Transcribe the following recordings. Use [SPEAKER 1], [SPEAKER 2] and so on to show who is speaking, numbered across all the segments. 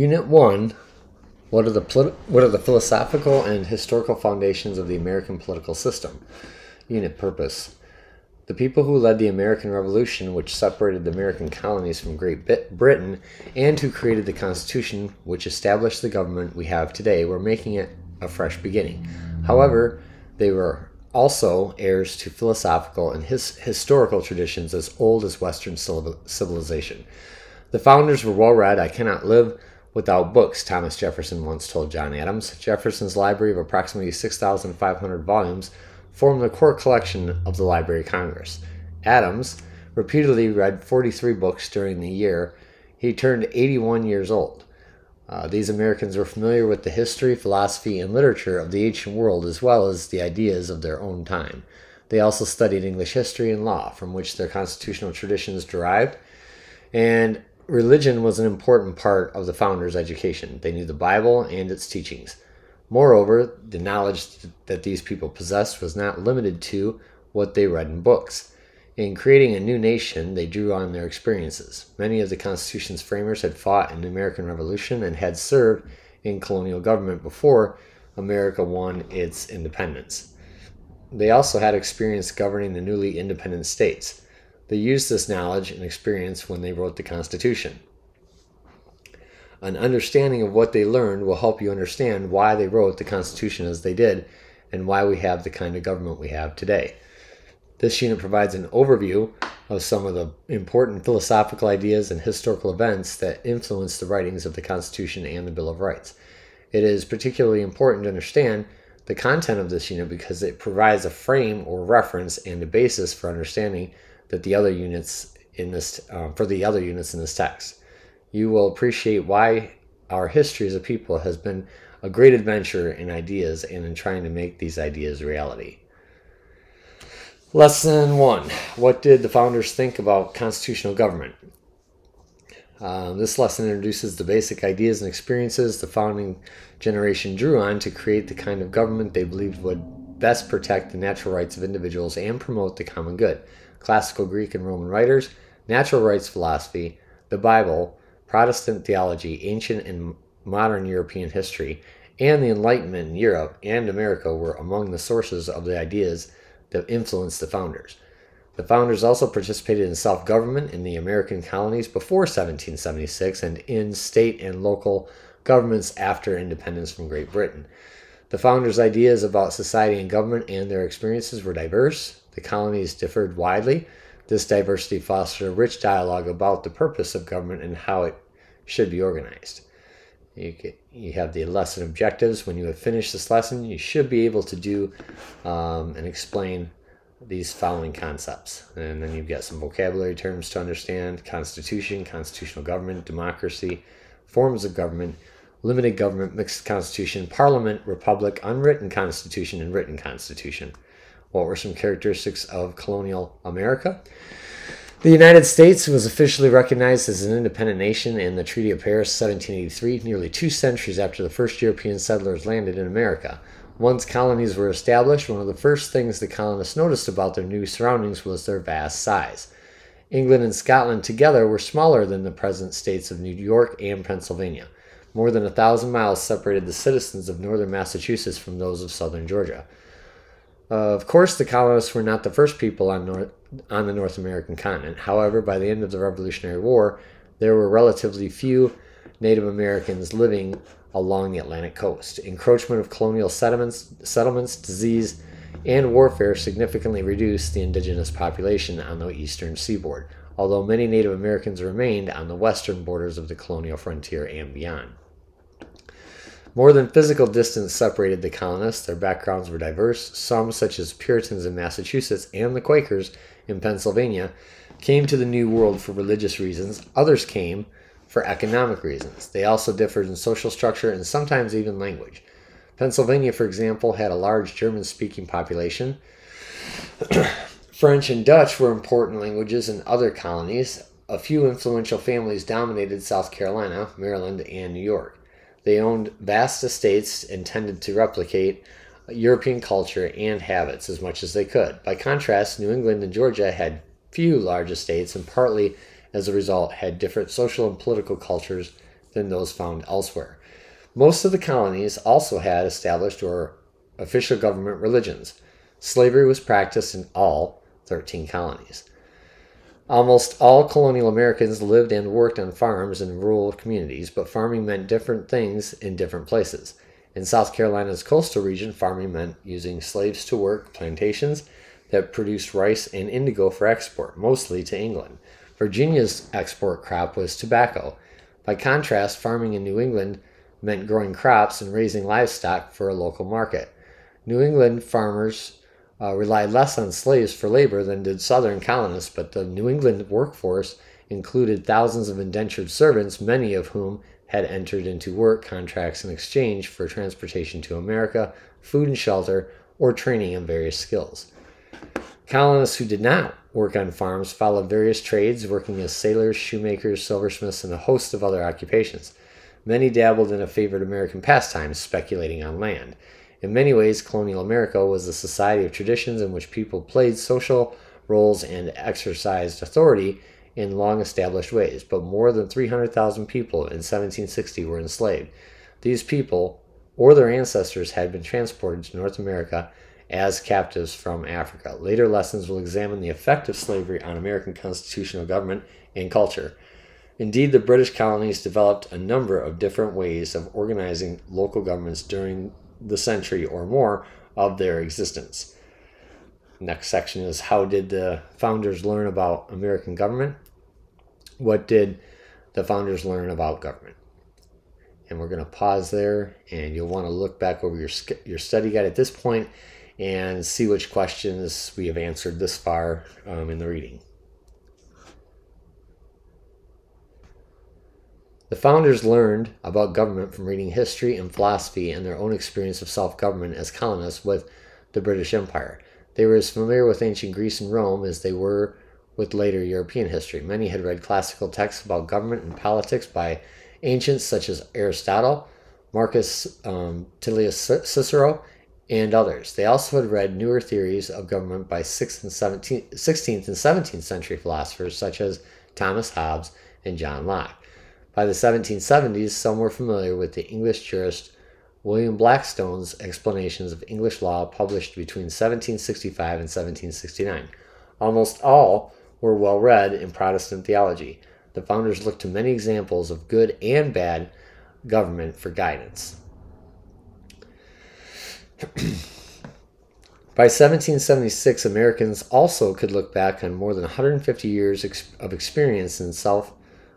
[SPEAKER 1] Unit 1 what are, the what are the philosophical and historical foundations of the American political system? Unit Purpose The people who led the American Revolution, which separated the American colonies from Great Britain, and who created the Constitution, which established the government we have today, were making it a fresh beginning. However, they were also heirs to philosophical and his- historical traditions as old as Western civilization. The founders were well read. I cannot live without books, Thomas Jefferson once told John Adams. Jefferson's library of approximately 6,500 volumes formed the core collection of the Library of Congress. Adams repeatedly read 43 books during the year. He turned 81 years old. Uh, these Americans were familiar with the history, philosophy, and literature of the ancient world as well as the ideas of their own time. They also studied English history and law, from which their constitutional traditions derived, and religion was an important part of the founders' education. They knew the Bible and its teachings. Moreover, the knowledge that these people possessed was not limited to what they read in books. In creating a new nation, they drew on their experiences. Many of the Constitution's framers had fought in the American Revolution and had served in colonial government before America won its independence. They also had experience governing the newly independent states. They used this knowledge and experience when they wrote the Constitution. An understanding of what they learned will help you understand why they wrote the Constitution as they did and why we have the kind of government we have today. This unit provides an overview of some of the important philosophical ideas and historical events that influenced the writings of the Constitution and the Bill of Rights. It is particularly important to understand the content of this unit because it provides a frame or reference and a basis for understanding that the other units in this uh, for the other units in this text. You will appreciate why our history as a people has been a great adventure in ideas and in trying to make these ideas reality. Lesson one What did the founders think about constitutional government? Uh, this lesson introduces the basic ideas and experiences the founding generation drew on to create the kind of government they believed would best protect the natural rights of individuals and promote the common good classical Greek and Roman writers, natural rights philosophy, the Bible, Protestant theology, ancient and modern European history, and the Enlightenment in Europe and America were among the sources of the ideas that influenced the founders. The founders also participated in self government in the American colonies before 1776 and in state and local governments after independence from Great Britain. The founders' ideas about society and government and their experiences were diverse, the colonies differed widely. This diversity fostered a rich dialogue about the purpose of government and how it should be organized. You, get, you have the lesson objectives. When you have finished this lesson, you should be able to do um, and explain these following concepts. And then you've got some vocabulary terms to understand constitution, constitutional government, democracy, forms of government, limited government, mixed constitution, parliament, republic, unwritten constitution, and written constitution. What were some characteristics of colonial America? The United States was officially recognized as an independent nation in the Treaty of Paris 1783, nearly two centuries after the first European settlers landed in America. Once colonies were established, one of the first things the colonists noticed about their new surroundings was their vast size. England and Scotland together were smaller than the present states of New York and Pennsylvania. More than a thousand miles separated the citizens of northern Massachusetts from those of southern Georgia. Uh, of course, the colonists were not the first people on, North, on the North American continent. However, by the end of the Revolutionary War, there were relatively few Native Americans living along the Atlantic coast. Encroachment of colonial settlements, settlements, disease, and warfare significantly reduced the indigenous population on the eastern seaboard, although many Native Americans remained on the western borders of the colonial frontier and beyond. More than physical distance separated the colonists, their backgrounds were diverse. Some, such as Puritans in Massachusetts and the Quakers in Pennsylvania, came to the New World for religious reasons. Others came for economic reasons. They also differed in social structure and sometimes even language. Pennsylvania, for example, had a large German speaking population. French and Dutch were important languages in other colonies. A few influential families dominated South Carolina, Maryland, and New York. They owned vast estates intended to replicate European culture and habits as much as they could. By contrast, New England and Georgia had few large estates and partly as a result had different social and political cultures than those found elsewhere. Most of the colonies also had established or official government religions. Slavery was practiced in all 13 colonies. Almost all colonial Americans lived and worked on farms in rural communities, but farming meant different things in different places. In South Carolina's coastal region, farming meant using slaves to work plantations that produced rice and indigo for export, mostly to England. Virginia's export crop was tobacco. By contrast, farming in New England meant growing crops and raising livestock for a local market. New England farmers uh, relied less on slaves for labor than did Southern colonists, but the New England workforce included thousands of indentured servants, many of whom had entered into work contracts in exchange for transportation to America, food and shelter, or training in various skills. Colonists who did not work on farms followed various trades, working as sailors, shoemakers, silversmiths, and a host of other occupations. Many dabbled in a favorite American pastime, speculating on land. In many ways, colonial America was a society of traditions in which people played social roles and exercised authority in long established ways, but more than 300,000 people in 1760 were enslaved. These people, or their ancestors, had been transported to North America as captives from Africa. Later lessons will examine the effect of slavery on American constitutional government and culture. Indeed, the British colonies developed a number of different ways of organizing local governments during the century or more of their existence. Next section is how did the founders learn about American government? What did the founders learn about government? And we're going to pause there, and you'll want to look back over your, your study guide at this point and see which questions we have answered this far um, in the reading. The founders learned about government from reading history and philosophy and their own experience of self government as colonists with the British Empire. They were as familiar with ancient Greece and Rome as they were with later European history. Many had read classical texts about government and politics by ancients such as Aristotle, Marcus um, Tullius Cicero, and others. They also had read newer theories of government by 6th and 17th, 16th and 17th century philosophers such as Thomas Hobbes and John Locke. By the 1770s, some were familiar with the English jurist William Blackstone's explanations of English law published between 1765 and 1769. Almost all were well read in Protestant theology. The founders looked to many examples of good and bad government for guidance. By 1776, Americans also could look back on more than 150 years of experience in self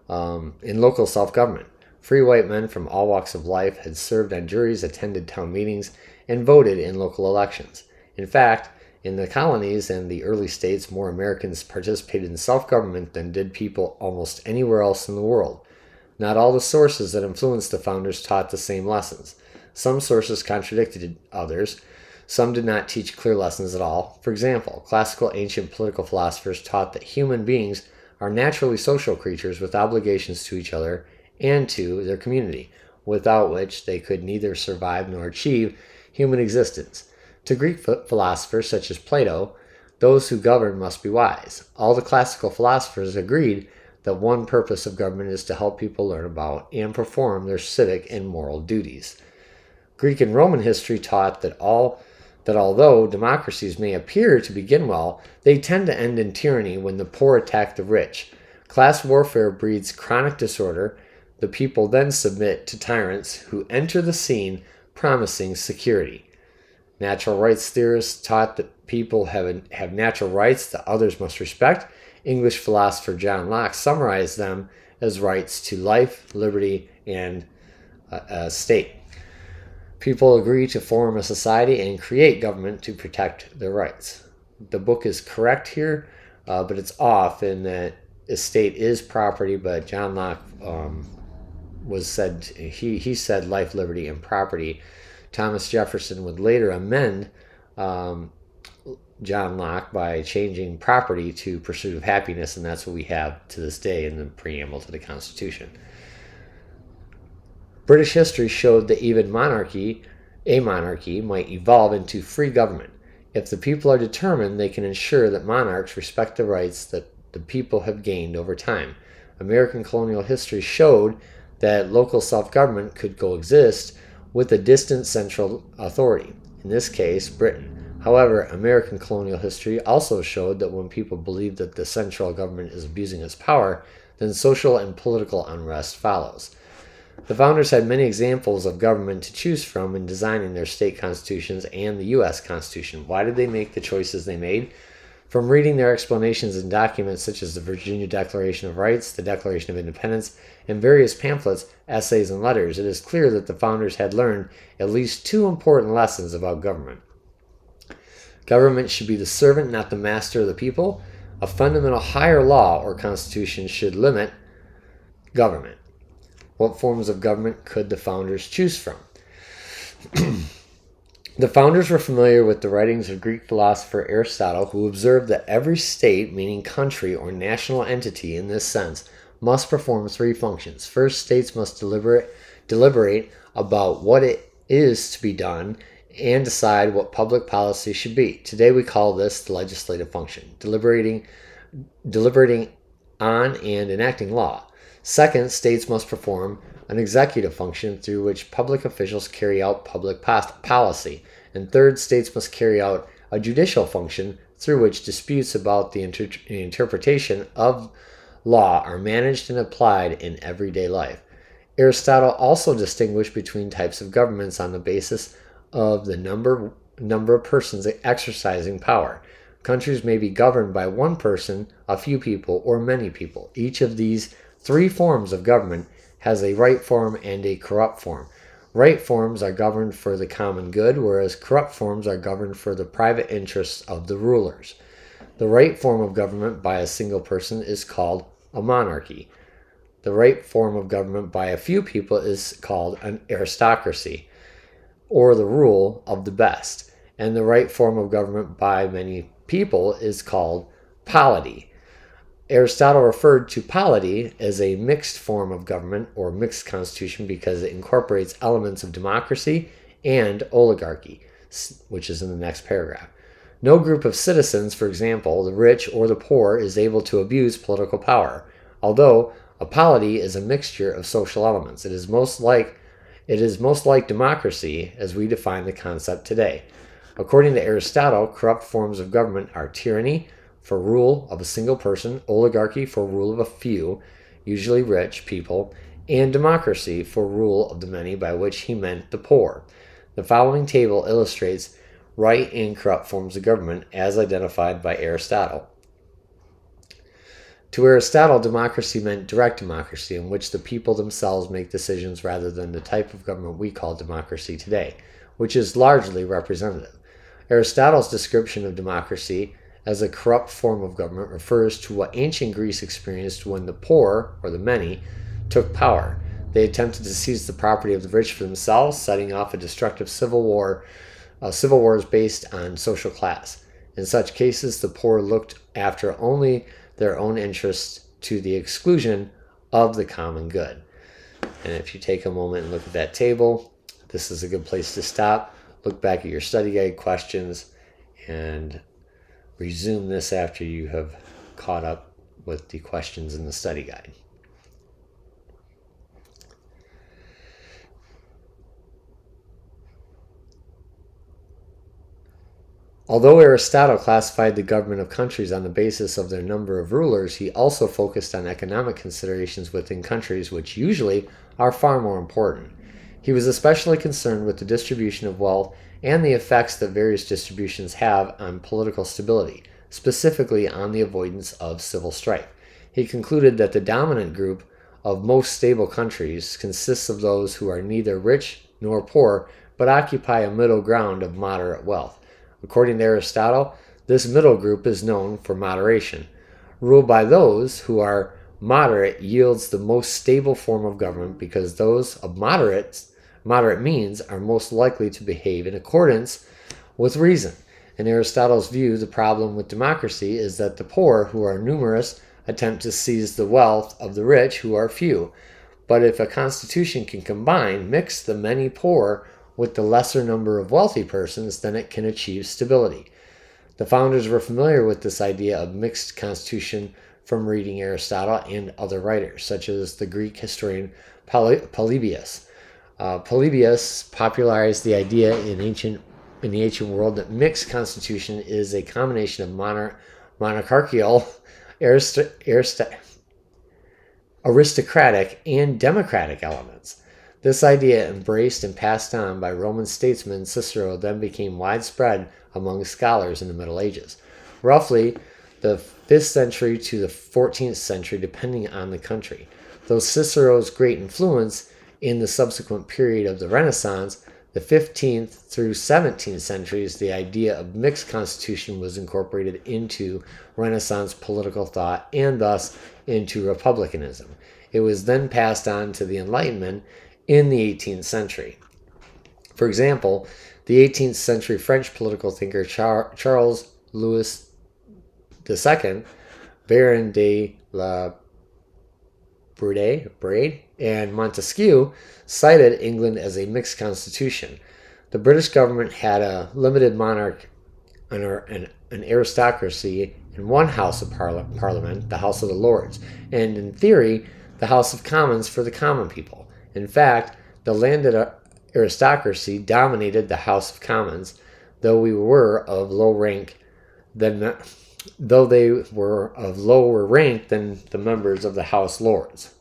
[SPEAKER 1] um, in local self government. Free white men from all walks of life had served on juries, attended town meetings, and voted in local elections. In fact, in the colonies and the early states, more Americans participated in self government than did people almost anywhere else in the world. Not all the sources that influenced the founders taught the same lessons. Some sources contradicted others. Some did not teach clear lessons at all. For example, classical ancient political philosophers taught that human beings are naturally social creatures with obligations to each other and to their community, without which they could neither survive nor achieve human existence. To Greek philosophers such as Plato, those who govern must be wise. All the classical philosophers agreed that one purpose of government is to help people learn about and perform their civic and moral duties. Greek and Roman history taught that all that although democracies may appear to begin well, they tend to end in tyranny when the poor attack the rich. Class warfare breeds chronic disorder. The people then submit to tyrants who enter the scene promising security. Natural rights theorists taught that people have, have natural rights that others must respect. English philosopher John Locke summarized them as rights to life, liberty, and uh, uh, state. People agree to form a society and create government to protect their rights. The book is correct here, uh, but it's off in that estate is property, but John Locke um, was said he he said life, liberty, and property. Thomas Jefferson would later amend um, John Locke by changing property to pursuit of happiness, and that's what we have to this day in the preamble to the Constitution. British history showed that even monarchy, a monarchy, might evolve into free government. If the people are determined, they can ensure that monarchs respect the rights that the people have gained over time. American colonial history showed that local self government could coexist with a distant central authority, in this case, Britain. However, American colonial history also showed that when people believe that the central government is abusing its power, then social and political unrest follows. The founders had many examples of government to choose from in designing their state constitutions and the U.S. Constitution. Why did they make the choices they made? From reading their explanations in documents such as the Virginia Declaration of Rights, the Declaration of Independence, and various pamphlets, essays, and letters, it is clear that the founders had learned at least two important lessons about government. Government should be the servant, not the master of the people. A fundamental higher law or constitution should limit government. What forms of government could the founders choose from? The founders were familiar with the writings of Greek philosopher Aristotle, who observed that every state, meaning country or national entity in this sense, must perform three functions. First, states must deliberate, deliberate about what it is to be done and decide what public policy should be. Today we call this the legislative function, deliberating, deliberating on and enacting law. Second, states must perform an executive function through which public officials carry out public policy. And third, states must carry out a judicial function through which disputes about the inter interpretation of law are managed and applied in everyday life. Aristotle also distinguished between types of governments on the basis of the number, number of persons exercising power. Countries may be governed by one person, a few people, or many people. Each of these three forms of government has a right form and a corrupt form. Right forms are governed for the common good, whereas corrupt forms are governed for the private interests of the rulers. The right form of government by a single person is called a monarchy. The right form of government by a few people is called an aristocracy, or the rule of the best. And the right form of government by many people is called polity. Aristotle referred to polity as a mixed form of government or mixed constitution because it incorporates elements of democracy and oligarchy, which is in the next paragraph. No group of citizens, for example, the rich or the poor, is able to abuse political power, although a polity is a mixture of social elements. It is most like it is most like democracy as we define the concept today. According to Aristotle, corrupt forms of government are tyranny, for rule of a single person, oligarchy for rule of a few, usually rich people, and democracy for rule of the many, by which he meant the poor. The following table illustrates right and corrupt forms of government as identified by Aristotle. To Aristotle, democracy meant direct democracy, in which the people themselves make decisions rather than the type of government we call democracy today, which is largely representative. Aristotle's description of democracy as a corrupt form of government refers to what ancient Greece experienced when the poor, or the many, took power. They attempted to seize the property of the rich for themselves, setting off a destructive civil war. Uh, civil wars based on social class. In such cases, the poor looked after only their own interests to the exclusion of the common good. And if you take a moment and look at that table, this is a good place to stop. Look back at your study guide questions and resume this after you have caught up with the questions in the study guide. Although Aristotle classified the government of countries on the basis of their number of rulers, he also focused on economic considerations within countries, which usually are far more important. He was especially concerned with the distribution of wealth and the effects that various distributions have on political stability, specifically on the avoidance of civil strife. He concluded that the dominant group of most stable countries consists of those who are neither rich nor poor, but occupy a middle ground of moderate wealth. According to Aristotle, this middle group is known for moderation. Ruled by those who are moderate yields the most stable form of government because those of moderate moderate means are most likely to behave in accordance with reason. In Aristotle's view, the problem with democracy is that the poor, who are numerous, attempt to seize the wealth of the rich, who are few. But if a constitution can combine, mix the many poor with the lesser number of wealthy persons, then it can achieve stability. The founders were familiar with this idea of mixed constitution from reading Aristotle and other writers, such as the Greek historian Poly- Polybius. Uh, Polybius popularized the idea in ancient in the ancient world that mixed constitution is a combination of monarch, monarchical, arist- arist- aristocratic, and democratic elements. This idea, embraced and passed on by Roman statesman Cicero, then became widespread among scholars in the Middle Ages. Roughly the 5th century to the 14th century, depending on the country. Though Cicero's great influence in the subsequent period of the Renaissance, the 15th through 17th centuries, the idea of mixed constitution was incorporated into Renaissance political thought and thus into republicanism. It was then passed on to the Enlightenment in the 18th century. For example, the 18th century French political thinker Char- Charles Louis II, Baron de la Brede, Brade, and Montesquieu cited England as a mixed constitution. The British government had a limited monarch, an, an, aristocracy, and one House of Parliament, the House of the Lords, and in theory, the House of Commons for the common people. In fact, the landed uh, aristocracy dominated the House of Commons, though we were of low rank than though they were of lower rank than the members of the House Lords.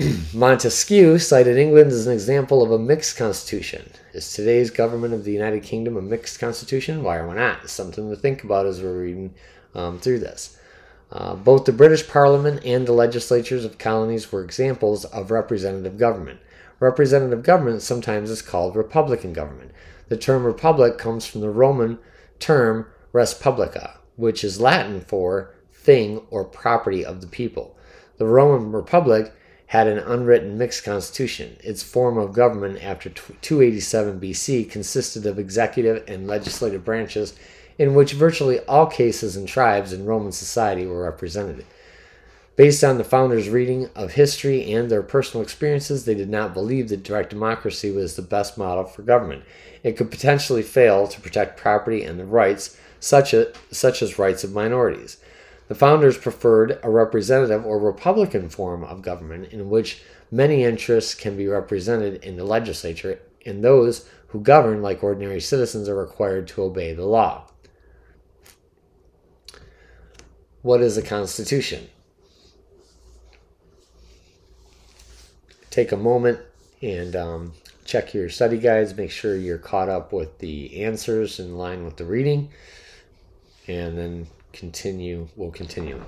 [SPEAKER 1] Montesquieu cited England as an example of a mixed constitution. Is today's government of the United Kingdom a mixed constitution? Why or why not? It's something to think about as we're reading um, through this. Uh, both the British Parliament and the legislatures of colonies were examples of representative government. Representative government sometimes is called republican government. The term republic comes from the Roman term res publica, which is Latin for thing or property of the people. The Roman Republic had an unwritten mixed constitution. Its form of government after 287 BC consisted of executive and legislative branches in which virtually all cases and tribes in Roman society were represented. Based on the founders' reading of history and their personal experiences, they did not believe that direct democracy was the best model for government. It could potentially fail to protect property and the rights, such as, such as rights of minorities. The founders preferred a representative or republican form of government in which many interests can be represented in the legislature, and those who govern, like ordinary citizens, are required to obey the law. What is a constitution? Take a moment and um, check your study guides. Make sure you're caught up with the answers in line with the reading, and then continue, will continue.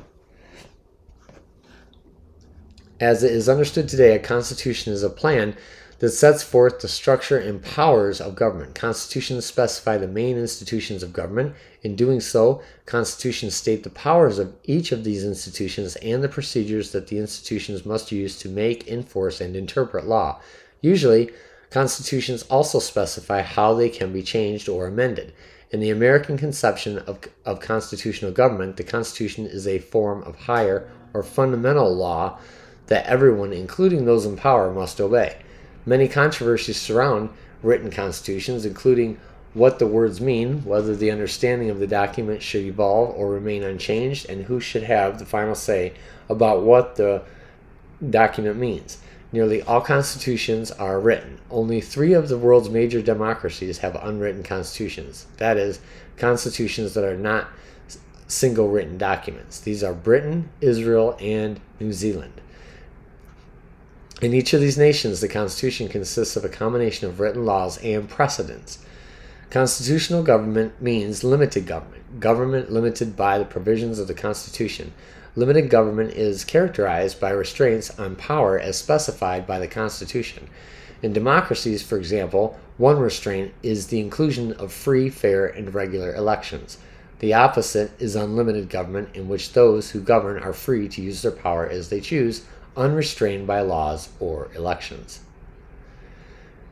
[SPEAKER 1] As it is understood today, a constitution is a plan that sets forth the structure and powers of government. Constitutions specify the main institutions of government. In doing so, constitutions state the powers of each of these institutions and the procedures that the institutions must use to make, enforce, and interpret law. Usually, constitutions also specify how they can be changed or amended. In the American conception of, of constitutional government, the Constitution is a form of higher or fundamental law that everyone, including those in power, must obey. Many controversies surround written constitutions, including what the words mean, whether the understanding of the document should evolve or remain unchanged, and who should have the final say about what the document means. Nearly all constitutions are written. Only three of the world's major democracies have unwritten constitutions. That is, constitutions that are not single written documents. These are Britain, Israel, and New Zealand. In each of these nations, the Constitution consists of a combination of written laws and precedents. Constitutional government means limited government, government limited by the provisions of the Constitution. Limited government is characterized by restraints on power as specified by the Constitution. In democracies, for example, one restraint is the inclusion of free, fair, and regular elections. The opposite is unlimited government, in which those who govern are free to use their power as they choose unrestrained by laws or elections.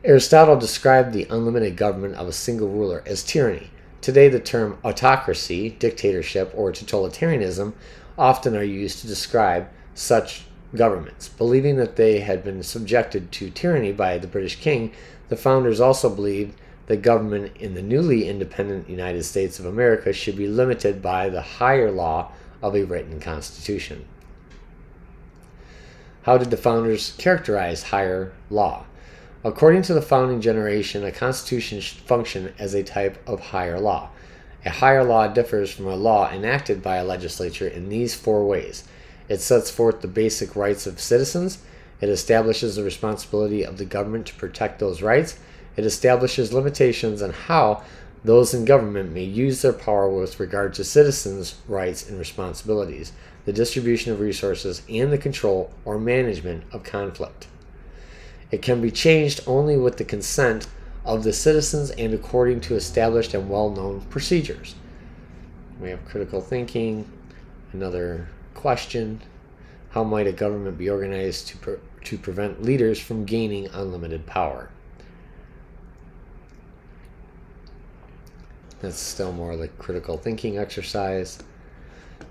[SPEAKER 1] Aristotle described the unlimited government of a single ruler as tyranny. Today, the term autocracy, dictatorship, or totalitarianism often are used to describe such governments. Believing that they had been subjected to tyranny by the British king, the founders also believed that government in the newly independent United States of America should be limited by the higher law of a written constitution. How did the founders characterize higher law? According to the founding generation, a constitution should function as a type of higher law. A higher law differs from a law enacted by a legislature in these four ways. It sets forth the basic rights of citizens, it establishes the responsibility of the government to protect those rights, it establishes limitations on how those in government may use their power with regard to citizens' rights and responsibilities, the distribution of resources, and the control or management of conflict. It can be changed only with the consent of the citizens and according to established and well known procedures. We have critical thinking, another question How might a government be organized to, pre- to prevent leaders from gaining unlimited power? That's still more the critical thinking exercise.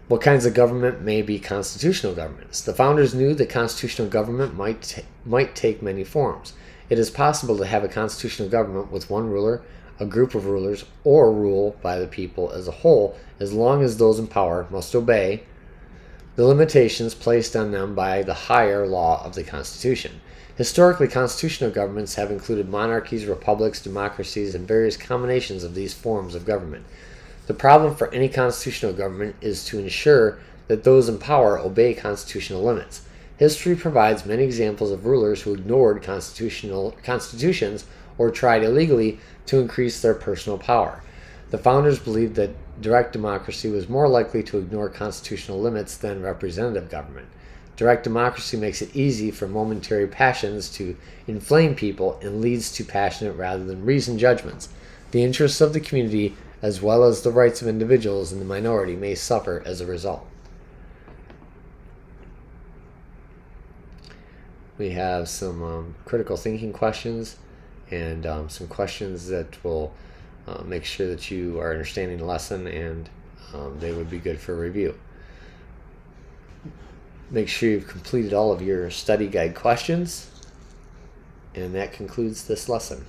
[SPEAKER 1] What kinds of government may be constitutional governments? The founders knew that constitutional government might, might take many forms. It is possible to have a constitutional government with one ruler, a group of rulers, or rule by the people as a whole, as long as those in power must obey the limitations placed on them by the higher law of the Constitution. Historically, constitutional governments have included monarchies, republics, democracies, and various combinations of these forms of government. The problem for any constitutional government is to ensure that those in power obey constitutional limits. History provides many examples of rulers who ignored constitutional constitutions or tried illegally to increase their personal power. The founders believed that direct democracy was more likely to ignore constitutional limits than representative government. Direct democracy makes it easy for momentary passions to inflame people and leads to passionate rather than reasoned judgments. The interests of the community as well as the rights of individuals in the minority, may suffer as a result. We have some um, critical thinking questions and um, some questions that will uh, make sure that you are understanding the lesson and um, they would be good for review. Make sure you've completed all of your study guide questions, and that concludes this lesson.